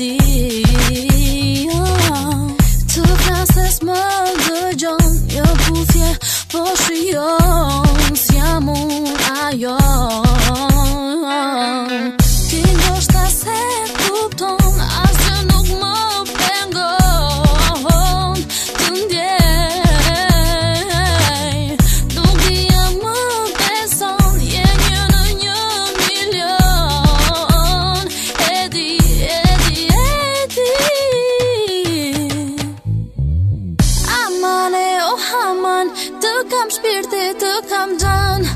dear. Kam shpirti të kam gjan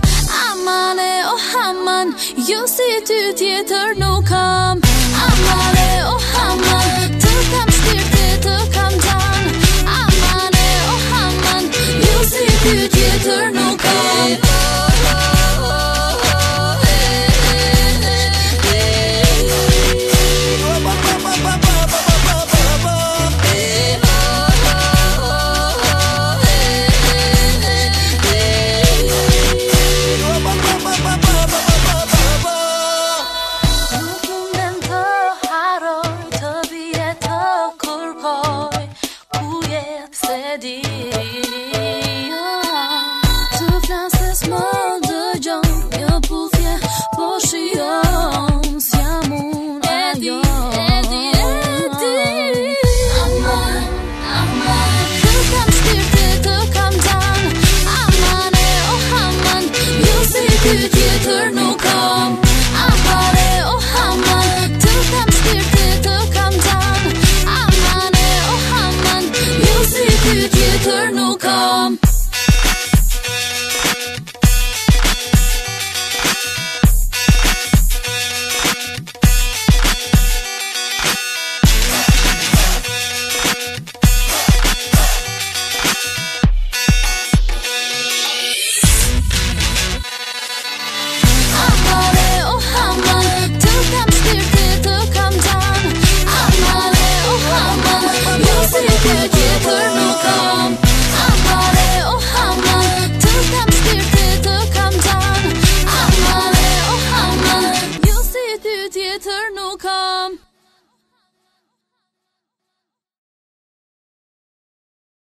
Aman e o oh, haman Ju si ty tjetër nuk kam steady.